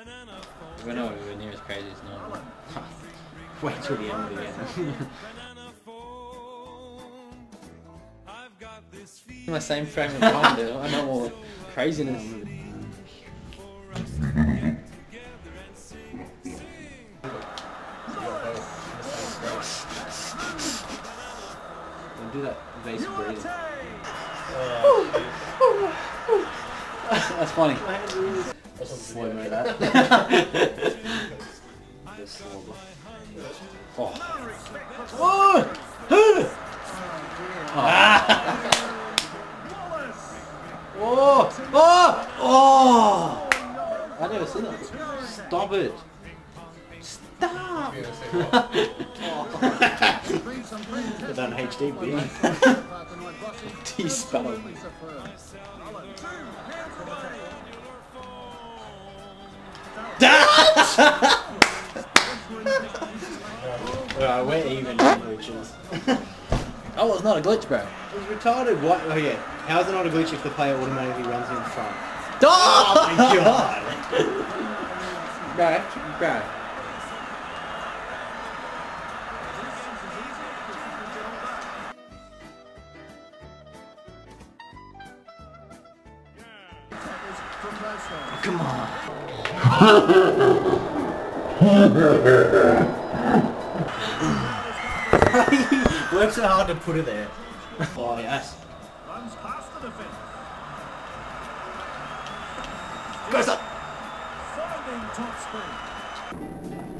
We're we're near as crazy as normal. Wait till the end of the game. In my same frame of mind, dude. I know more craziness. Don't do that basic breathing. That's funny. Mo that. Just slow mo. Oh. Oh! Oh! Oh! I never seen that. Stop it. Stop! That on HDB. T spell. Alright, we're even glitches. Oh, it's not a glitch, bro. It's retarded. What? Oh yeah. How's it not a glitch if the player automatically runs in front? Oh, Oh my god! Bro, bro. Come on. Worked so hard to put it there. Oh yes. Runs past the up. Finding top speed.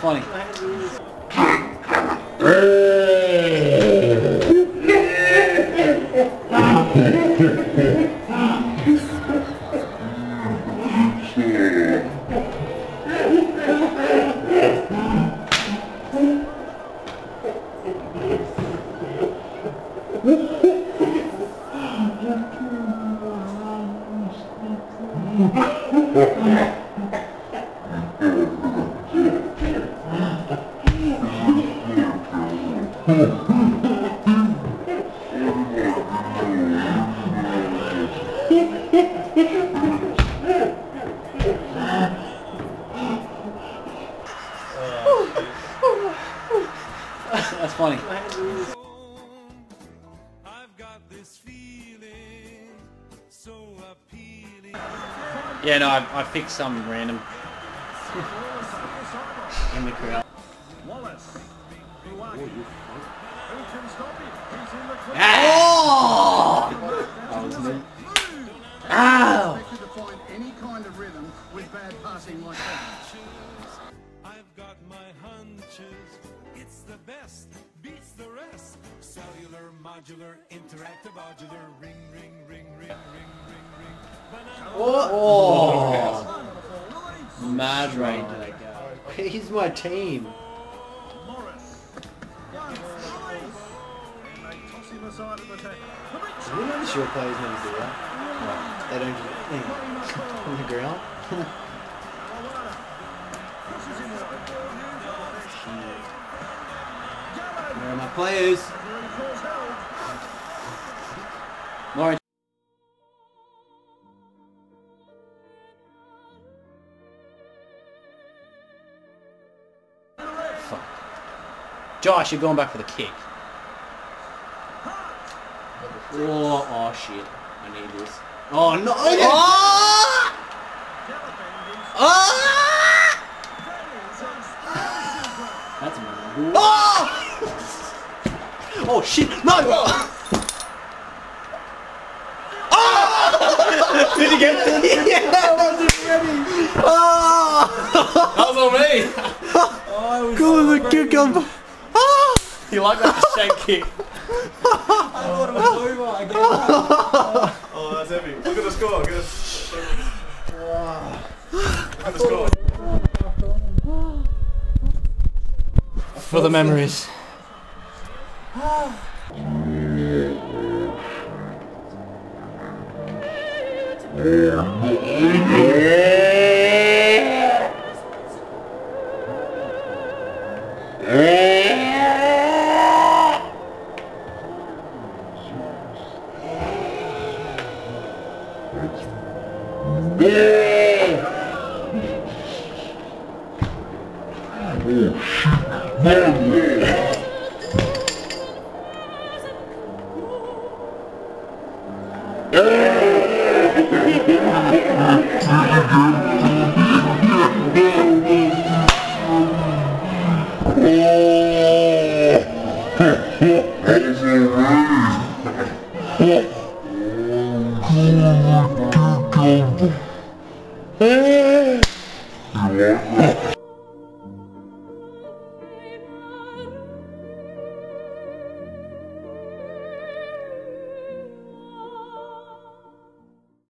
That's funny. That's funny. Yeah, no, I, I fixed some random. In the crowd. Wallace. Clear. Oh! Ow! Any kind of rhythm with bad passing like that. I've got my hunches. It's the best, beats the rest. Cellular, modular, interactive, modular. Ring, ring, ring, ring, ring, ring, ring. Oh! Mad right. to. He's my team. Know the short players never do that? They don't just eh, on the ground. Where are my players? Lawrence. Fuck. Josh, you're going back for the kick. Oh, oh shit. I need this. Oh no! Oh! Oh! That's a Oh! Oh shit! No! Oh! oh! Did he get it? Oh! That was on me. Oh, Go on the cucumber. You like that shank kick? Oh, that's heavy. Look at the score. Look at the, look at the score. For the memories. Yeah.